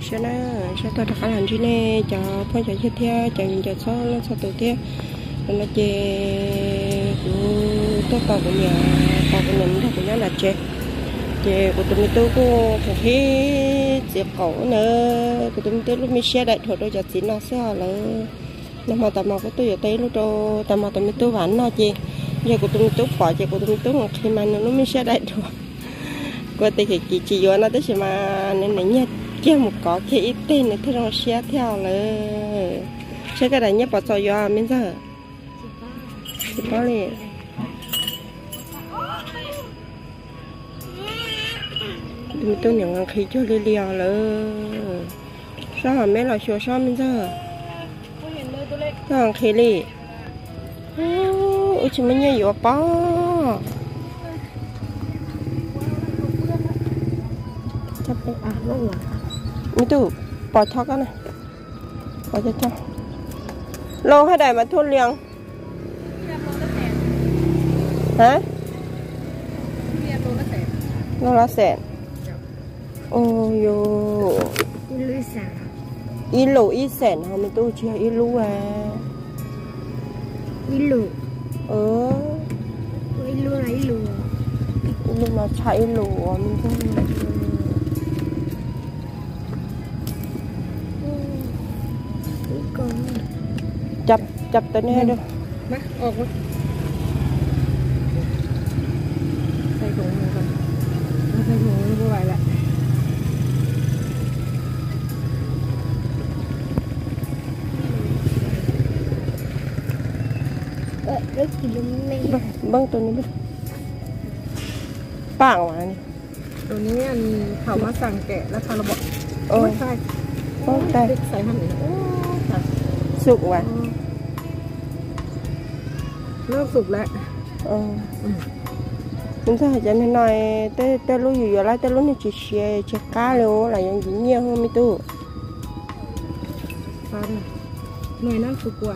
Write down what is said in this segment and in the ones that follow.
sẽ nó sẽ tôi đặt làm gì nè cho phong trào chết theo cho những số nó sao tự theo nó chơi tôi cầu của nhà cầu của mình thôi của nhà là chơi chơi của tụi mình tôi cũng cũng thấy diệp cổ nữa. Của tụi mình tôi lúc mình xe đại thôi đôi giờ chỉ nó sẽ là nó mà tầm mà của tôi giờ tới lúc đó tầm mà tụi mình tôi vẫn nó chơi giờ của tụi mình tôi bỏ chơi của tụi mình tôi mà khi mà nó mình xe đại thôi qua thì cái chỉ chỉ vô nó tới mà nên là nhất kia một có kia ít tên này thế nó xe theo là xe cái này nhé, bỏ cho vô mình giờ. Chỉ có liền đừng tôi nhận ăn khí cho li liò là sao hả mấy là số sao mình giờ? Sao ăn khí li ôi, chị mình nhớ vô bao chắc cái à nó là mình tu bỏ cho cái này. Bỏ cho cho. Lô hay đại mà thôn liền? Hả? Lô lá sẹn. Ôi xả ít lô ít sẹn hả? Mình tu chưa ít lú à. Đi lù ờ. Đi lù là đi lù lú mà chạy lú à mình tu chập chập tới đây được มาออกมาใส่ถุงมือก่อนเอาใส่ถุงมือไม่ไหวละเออรถกินลมไม่เบิ้งตัวนี้ดิป่างหวานี่ตัวนี้อันเขามาสั่งแกะแล้วคาราบอกโอ้ยใช่โอ้ยได้ใส่หันโอ้ค่ะสุกว่ะ เริ่มสุกแล้ว เออmình thấy cho nên nói tới tới lúcอยู่lại tới lúc này chỉ xe xe cá luôn là những gì nhiều hơn mi tu ปานหน่วยนั่นสุกกว่า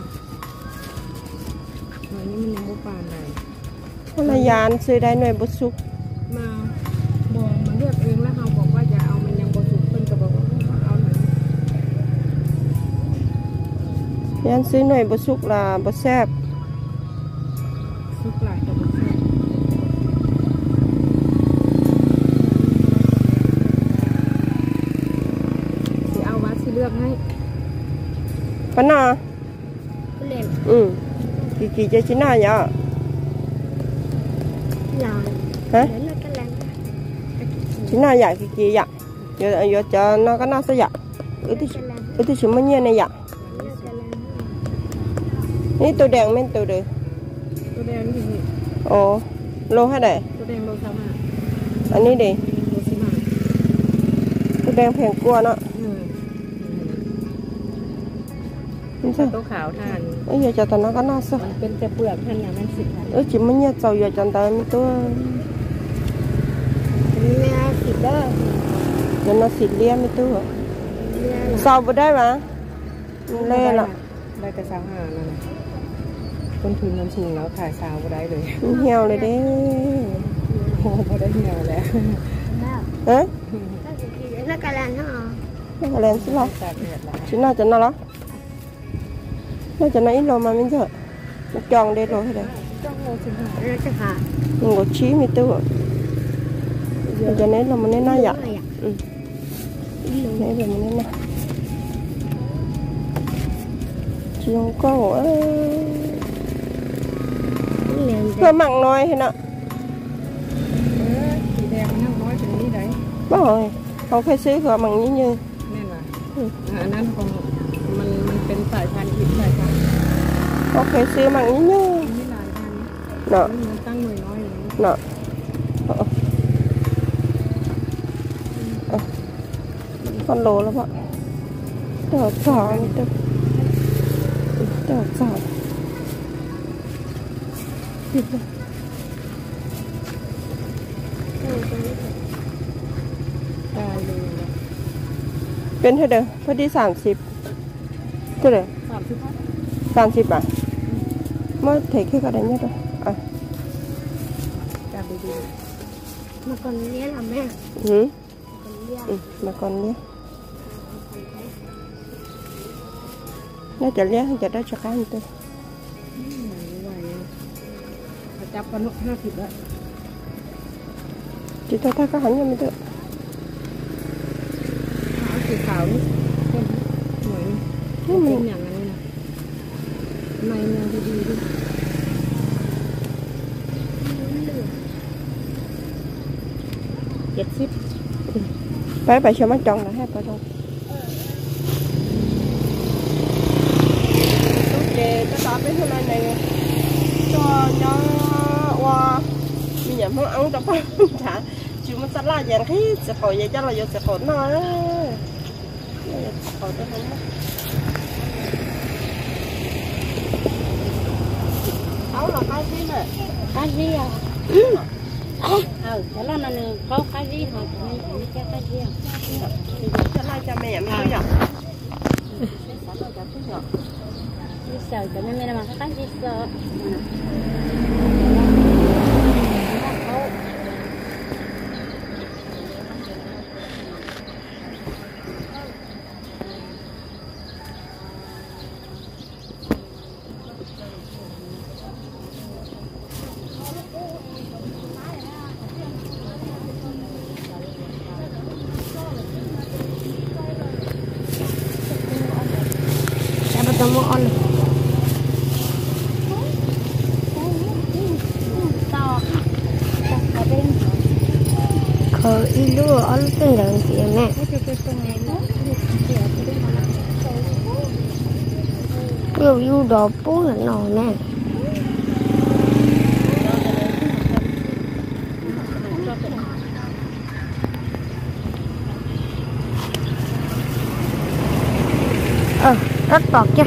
หน่วยนี้มันยังไม่ปานไหน เพราะละยานซื้อได้หน่วยบุสุก มาบอกมันเลือกเองแล้วเขาบอกว่าอย่าเอามันยังบ่สุกเพิ่นก็บอกว่าเอาหน่อย ยานซื้อหน่วยบุสุกlàบุแซ่บ วัดสิเลือกให้ ปะน่ะ ก็เล่น ừ kỳ kỳ cho chín nào nhở หลาน hả เดี๋ยวเรากำลัง chín nào dạ kỳ kỳ dạ giờ giờ cho nó có nó sẽ dạ ừ thì กำลัง ừ thì chúng mình này dạ เรากำลัง นี่ตัวแดงแม่นตัวเด้อ ตัวแดงนี่นี่ โอ้โลให้ได้ ตัวแดงโลสามห้า อันนี้ดิ โลสิบห้า ตัวแดงแพงกว่าเนาะ อืม มันใช่ ตัวขาวทาน เอ้ยgiờ cho tao nó có nó sao มันเป็นแต่เปลือกท่านนะมันสิบพัน เอ้ยchỉ mình nhớ giàu giờ cho tao mình tôi แม่สิเด้อ giờ nó xịt lia mình tôi แม่ sao bữa đây mà lê là ได้แต่สาวห้านั่นน่ะต้นทุนมันสูงแล้วขายสาวก็ได้เลย heo này đấy โอ้โหบ่ได้เหี่ยวแล้ว แม่ hả ถ้าสิกินแล้วกำลังเนาะ nó lên xí lo ตากแดดแล้ว chỉ nào cho nó đó nó cho nó ít mà mình giờ nó tròn đây rồi đây mình có chí mi tư rồi cho nên là mình nên nói vậy ừ. nên là mình nên nói. Chỉ không có ngủ cơ mặn nói thế nọ. Bỏ rồi không phải xứ gọi mặn như như. Nên là ừ. à, nên còn mình ็นสายพันธุ์อีกสายพันธุ์โอเคซื้อมาอีกนึงนี่หลายพันธุ์เนาะตั้งหน่วยน้อยอย่างนี้เนาะคนโลแล้วปะดอกสองดอกดอกสองหยุดเลยเป็นเท่าเดิมพอดีสามสิบ เท่าเดิม สามสิบห้า สามสิบอ่ะเมื่อเทคแค่กระไดเนี่ยตัวอ่ะ จับดี มาก่อนเรียนหรอแม่ หืม ก่อนเรียน อืมมาก่อนเนี่ย ก nó chả lẽ chả đã cho cái tôi จับกันห้าสิบแล้ว chỉ tôi thấy có hẳn như tôi ขาวสีขาวนี่เป็ นี่มันอย่างนั้นเลยนะไม่เนื้อดีดีเจ็ดสิบไปไปเชียวมันจองนะให้ไปตรงโอเคจะตามไปที่ไหนไหนจอยาว่ามีอย่างพ่อเอาจะไปจ้าชิมันสัตว์ลายอย่างที่จะขอยอะจะเราเยอะจะขอน่อยจะขอได้ไหม áo là cái gì nè cái gì à? Ừ thế là nó có cái gì hả mình cái cái gì à? Cho lại cho mẹ mẹ nhở? Sợ cho nên mình mà cái gì sợ Dapat kamu on. khờ đi đua ở lúc tên là gì nè yêu yêu đồ bố là nồi nè. Ờ rất bọt chứ.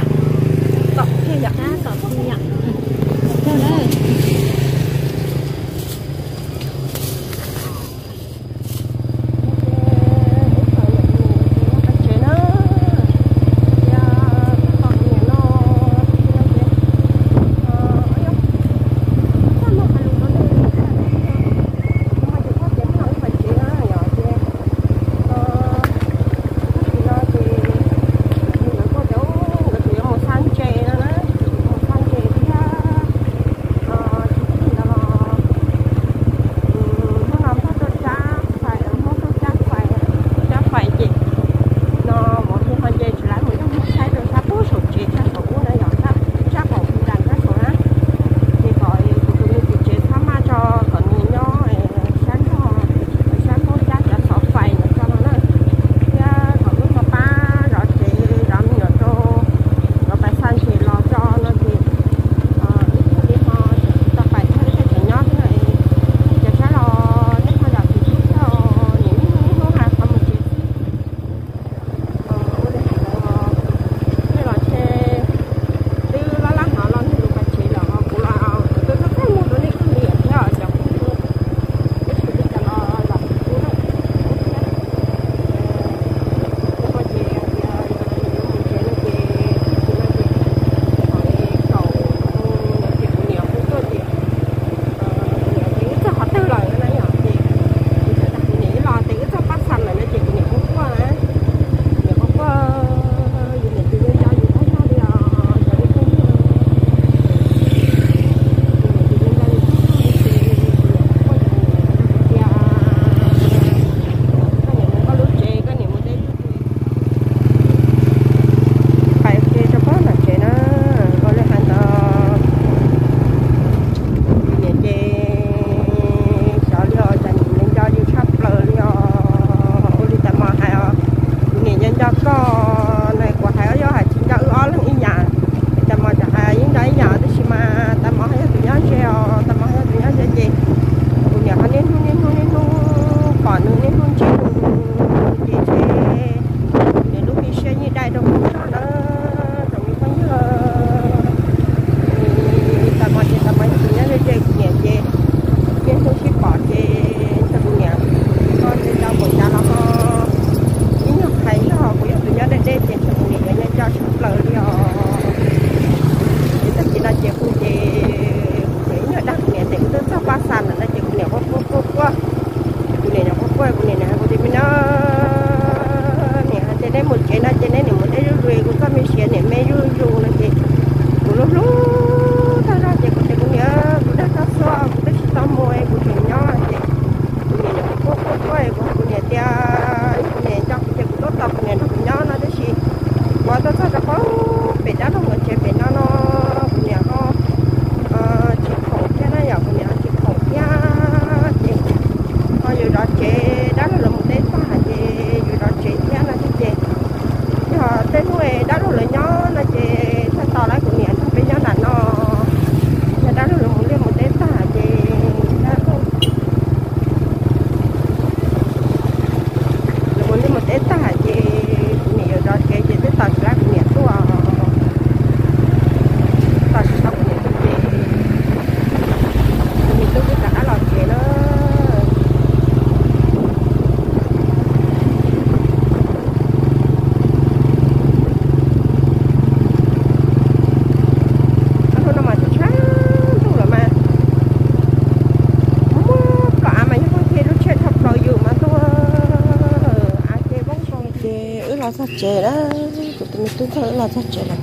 Chơi ứ là sao chơi đó tụi mình tôi thấy là sao chơi là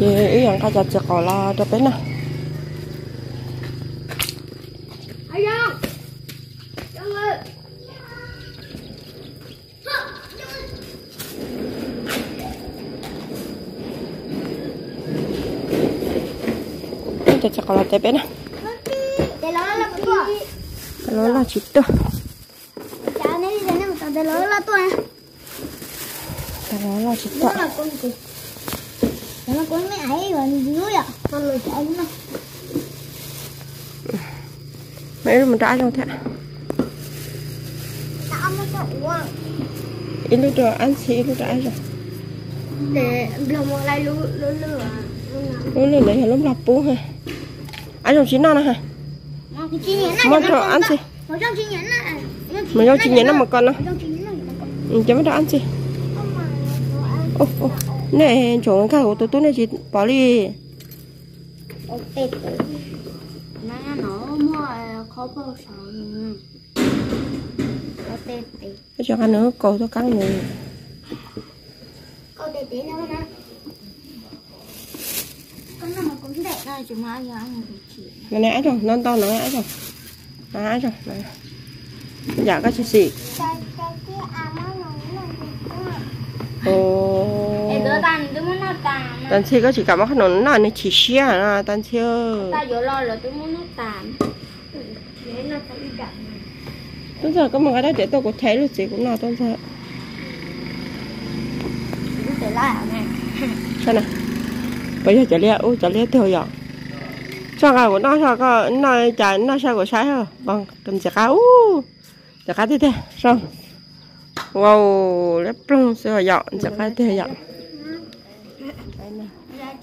chơi ứ yang cái chơi còn là cho bên nào chơi chơi còn là tới bên nào Để nó là cái của. nó là chỉ tôi Chả nên đi đến mà để nó là tôi. Nó chỉ Nó tôi là con gì? Nó là con mẹ ấy mà dưới à. Con lười chạy nó. mấy đứa mình trái đâu thế nó quá. ít lúc rồi ăn xí lúc trái rồi Để làm một lại lú lú lú à. lúc lên đấy là lúc lọc bú ha ăn rồi chín non hả. Mà cho ăn này. mà rau chi nhánh nó mà con nó ừ, cho mấy đứa ăn gì Không mà nó ăn. Ô ô nè chỗ cái của tôi tôi này chị bỏ đi Ok. Nó nó mua khó bao sợ. Có tên tí. cái cho ăn nữa cầu tôi cắn người nè. Con nào mà cũng đẹp này chúng ta giờ ăn một chỉ. mà nãy rồi non to nó nãy rồi nãy rồi nãy. dạ có chị Cái cái à nó nó nó ồ Ê đứa tàn đứa muốn nó tàn tan chi có chỉ cảm giác nó nó này chỉ xia à tan chi Ta vô lo là đứa muốn nó tàn Để nó phải đi gặp tôi giờ có một cái đó để tôi có thấy được gì cũng nào tôi sợ. Để lại này. Sao nào. Bây giờ chả lia ôi chả lia theo dõi sao cái của nó sao cái nó chả nó sao của sai hả? Bằng cầm chả cá chả cá thế thế sao wow lép lông sao dọn chả cá thế dọn chả cá ai Mấy mẫu tè vừa Ủa giá quá nắng mà Dù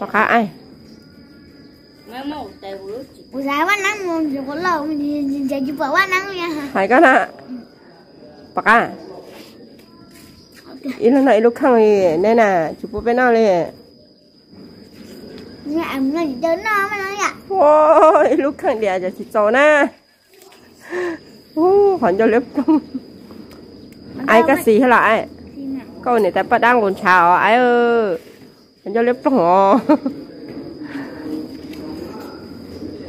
có lâu mình chạy chụp vào quá nắng nha hai à? Ý là này lúc khang thì nên là chụp bên nào liền Mẹ em nó đến nó mới nói ạ Ôi, lúc khang địa giờ chỉ cho nè. Ô, hoàn cho lớp trong ai cái gì hết lại? Câu này ta bắt đang còn chào ai ơi cho lớp trong hò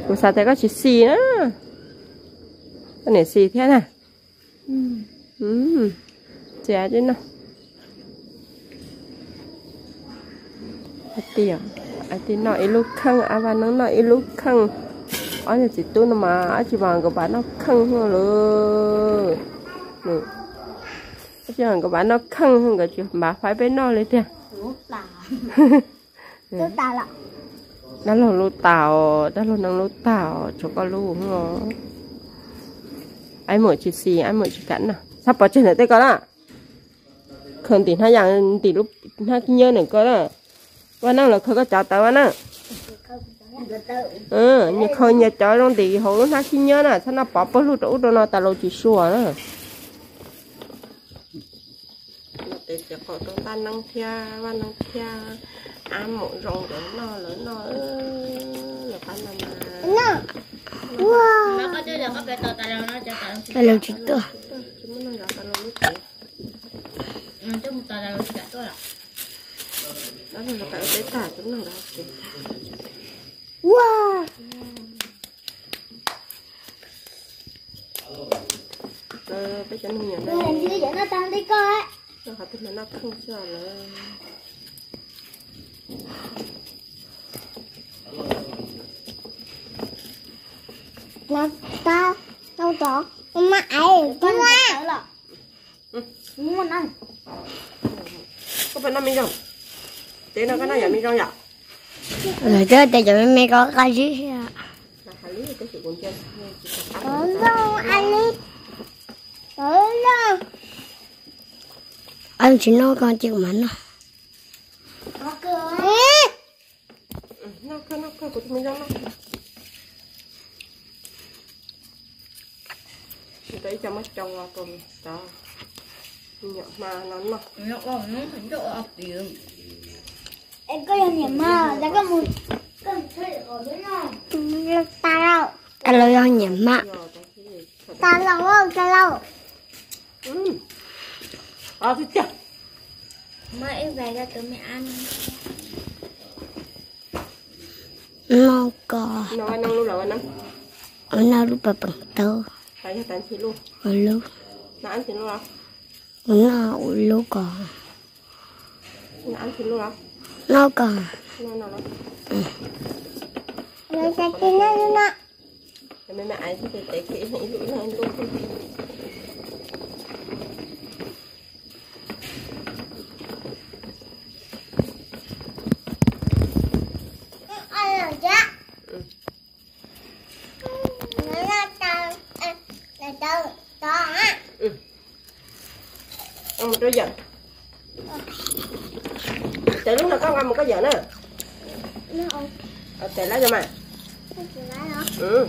Ủa sao ta có chỉ xì nữa cái này xì thế này. Ừ. Ừ chè chứ ai tiền ai tiền nói lúc khăn à và nó nói lúc khăn. Ở nhà chị tôi nó mà ở chị bằng của bạn nó khăn hơn rồi nè chị bằng của bạn nó khăn hơn cả chị bà phải bên nó lấy tiền Lút tà đó là lô tàu đó là năng lô tàu cho con lô không ai mở chị xì ai mở chị cắn nào. Sắp bỏ trên này tới con đó, không tìm hai dạng tìm lúc hai cái nhớ này có đó và năng là không có chào tao á ừ như không nhà chó luôn thì hồ lúc hai cái nhớ nè. Sao nó bỏ bớt lúc đủ đó nó tao lâu chỉ xua đó. Để cho con tôi ta năng thia và năng thia. Ăn một rong để nó lớn nó là phải làm mà. Nó. Wow. Nó có chứ được có bé tờ tà lâu nó cho tà lâu Tà lâu chỉ tờ. chúng nó nhỏ tao lâu lúc gì Nó cho một tà lâu chỉ cả tôi là đó là phải để tả chúng nào đó wow. Ờ bây giờ mình nhận Tôi làm gì vậy nó tăng đi coi nó học thì nó không sợ là là ta đâu đó mà ai con là muốn ăn có phải năm mươi đồng thế nó cái này là mươi đồng nhỉ rồi chứ tại cho mẹ có cái gì à có đâu ăn đi có đâu anh chỉ nói con chịu mặn à nó nó nó đấy cho mất trong vào tuần đó nhở mà nó nó nó còn nó thành chỗ ập tiền em có làm gì mà đã có một con chơi ở bên nào ta đâu ta lâu nhỉ mà ta lâu ta lâu ừ à mà em về ra tụi mẹ ăn nó có nó ăn luôn rồi nó ở nào lúc bà bằng tơ tại cho tàn chị luôn ở lúc nó ăn chị luôn à ở nào lúc có nó ăn chị luôn à nó còn nó nó nó nó sẽ tin nó luôn Thì mẹ mẹ ai thì để kỹ hãy lũi lên luôn ăn rồi chứ Ừ. nó là tao là tao tao á cái giận. Tại lúc nào con ăn một cái giận á. Ở tại lá cho mày. Ừ.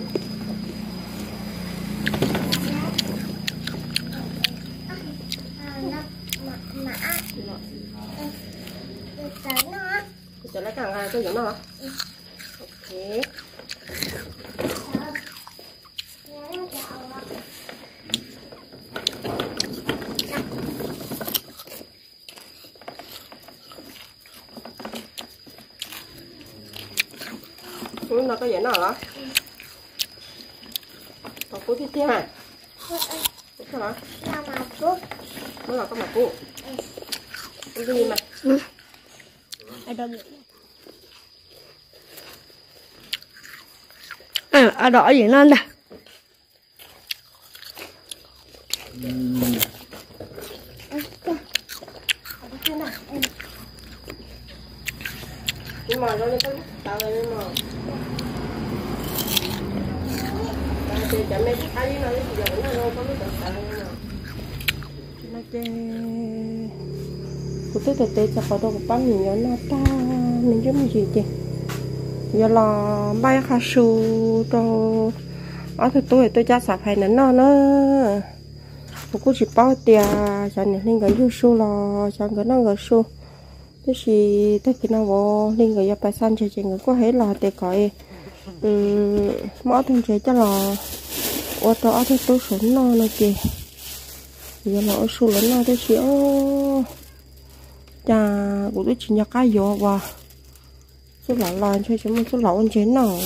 Tại lá càng hai cái giận đó hả? Ok nó chào á cái giận nào hả cú tiếp. Theo này tiếp theo hả nó mà thuốc nó là cái mặt cú cái gì mà? Ở đâu à, à đỏ gì nó nè. nhưng mà nó cái tao đây nhưng mà tao thì chẳng mấy cái nó thì giờ nó đâu có biết tao nhưng mà nó chơi cụ tôi thực tế cho có đồ bắp bao nhiêu nó ta, mình giống gì chứ giờ là bay khá su cho ở thì tôi tôi cha sạp hay nó nó. Một cô chỉ bao tiền cho nên nên cái yêu su là cho cái nó cái su thế thì thế khi nó vô nên cái bài san chơi chơi người có hết là để coi ừ mỗi thằng chơi cho là ô tô ở thế tôi sống nó nó kì giờ là ở su lớn nó thế thì ô Dạ, cha của tôi chỉ nhặt cái gió và số lão lan cho chúng mình số lão ăn chén nào.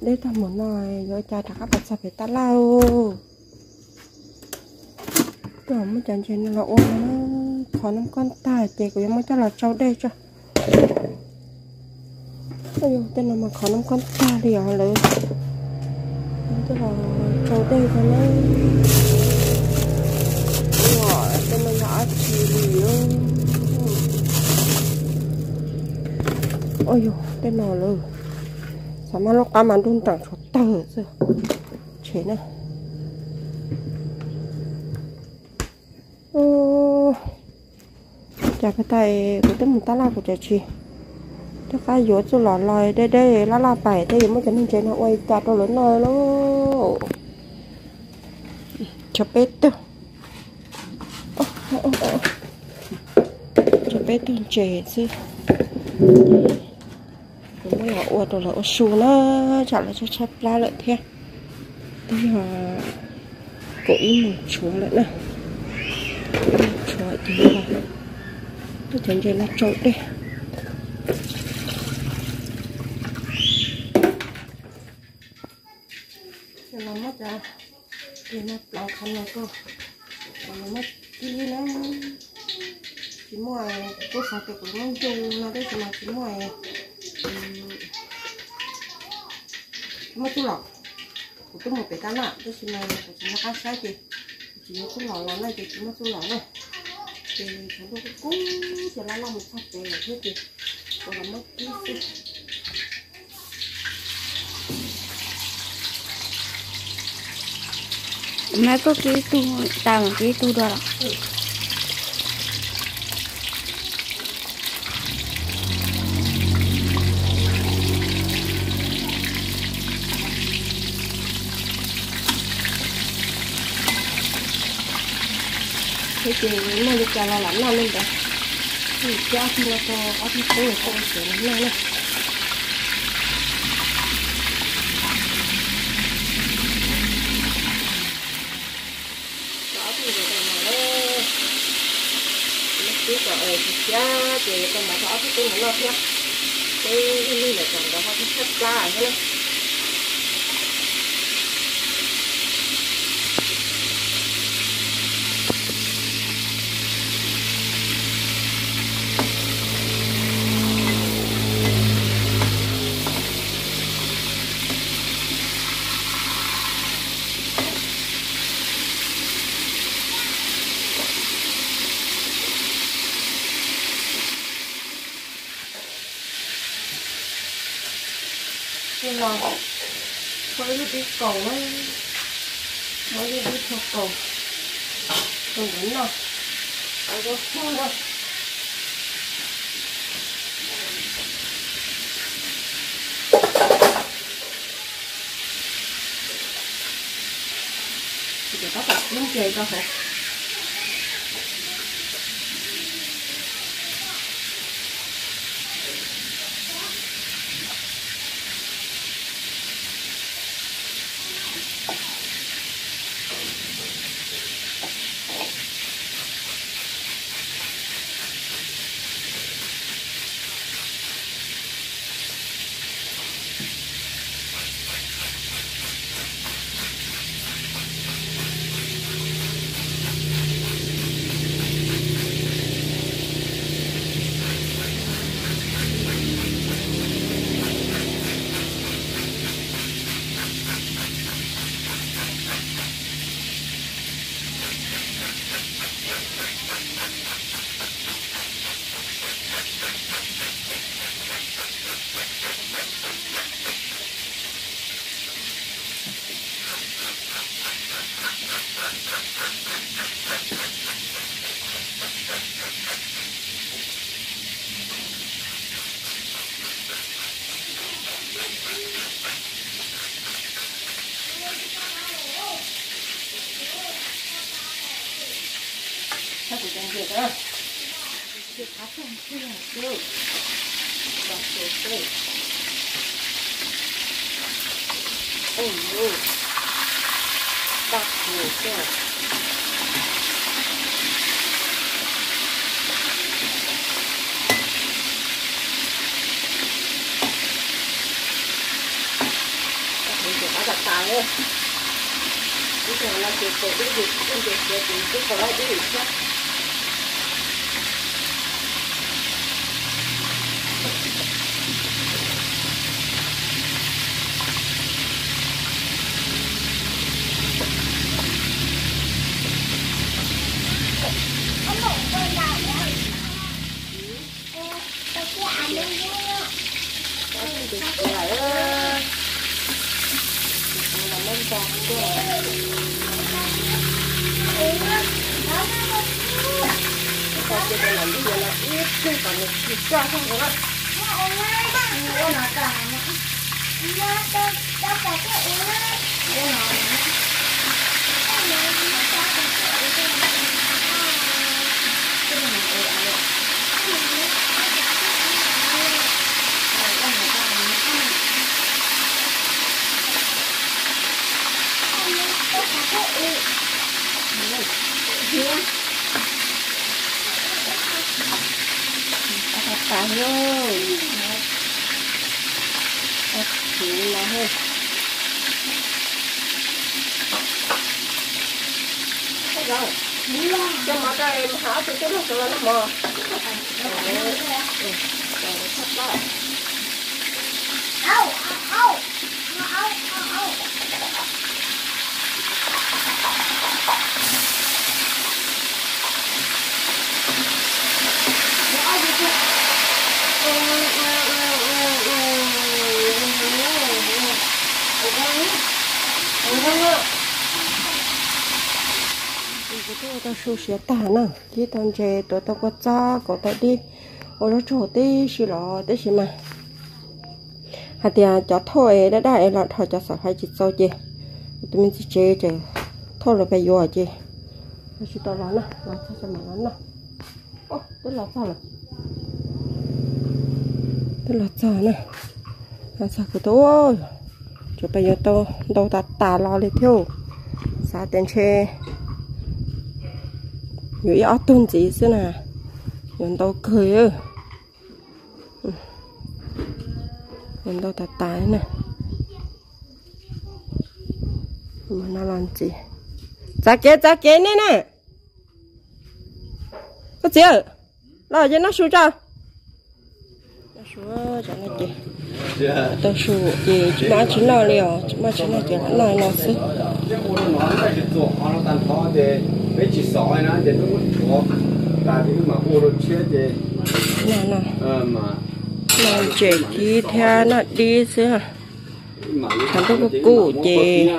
Đây thằng một nồi rồi cha thằng các bạn sao phải ta lao rồi mới chén chén là ôm nó khó lắm con tài chị của em mới cho là cháu đây cho. Ôi, tên là mà khó lắm con ta thì ở lấy tôi là cháu đây cho nó Wow, tên ôi dồi, tên nào lơ sao mà nó cá mà đun tặng cho tờ rồi chế nè. Ô chả cái tay của tên một ta la của chả chị. Cho cái dỗ cho lò lòi đây đây la la bảy đây mới cho nên chế nó quay chặt đồ lớn rồi lô. Cho bết đâu ô ô ô cho bết chế chứ. Cũng là ô tôi là ô xù nó chả là cho chắp la lại thế. Bây giờ cố ý một chúa lại nè chúa thì là tôi chẳng chơi là trộn đi. Cho nó mất ra thì nó lòng khăn nó cơ nó mất đi nó chỉ mua cô sợ cái của nó chung nó đây mà chỉ mua mất chút lọ của tôi một cái tan lạ tôi chỉ này của chúng nó khác sai thì chỉ có chút lọ lắm này thì chúng nó chút lọ này. Thì chúng tôi cũng sẽ là làm một sạch để là thế thì còn là mất đi mấy có cái tu, tao một cái tu đó. Thế thì mua được cái là lắm nào lên đấy thì cho thì cái có cái thì cũng người con sửa lắm nào này đó thì để mà nó cái cứ ở thì thì con mà đó cái tôi muốn lo theo. Cái cái này là còn đó họ thất thắt ra à, thế này nhưng mà cái đi cầu ấy mới đi đi theo cầu. Cầu vẫn nào? Ở đó không đâu thì có tập tiếng chơi cho hả thôi cái này là chỉ có cái gì cũng được cái gì cũng có cái gì chứ Hãy subscribe cho kênh Ghiền Mì Gõ Để không bỏ lỡ những video hấp dẫn 过来了我拿蛋 cái cái nó sửa nó mò Au, au, au, au, au. Tôi ta su sửa tả nè. Chỉ tao chơi tôi tao có cha có tao đi. Ở đó chỗ đi xí lọ, tí xí mà. Hạt tiền cho thôi, đã đại là thôi, cho sợ phải chỉ sau chị tôi mình chỉ chơi chơi thôi là phải vô chị nó chỉ tao lắm nè. Là cho cho mà lắm nè. Ô tức là sao rồi tức là sao nè. Là sao cái tôi chụp bây giờ tôi đâu ta tả lo đi theo sao tiền chơi nhiều ít tuần gì xưa nè. Mình đâu cười ư. Mình đâu ta tái nè. Mà nó làm gì? Giá kế giá kế nè nè. Có gì ơ lo cho nó xuống cho. Nó xuống cho nó chị tôi xuống chị chỉ mà chỉ lo liều chỉ mà chỉ lo chị nó nói nó xí nó là chỉ tổ họ nó tan khó để mấy chỉ sọ ấy nó thì nó muốn khó tại vì mà ô rồi chết thì nè nè ờ mà nè chỉ kia theo nó đi xưa thằng tôi có cụ gì,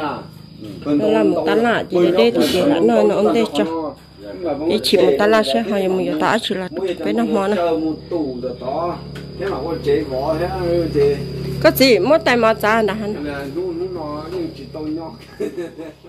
nó là một tấn là chỉ để thôi chị là nơi nó ông đây cho để chỉ một tấn là sẽ hỏi mình ta chỉ là cái nó món này có gì mất tay mà ra đã hắn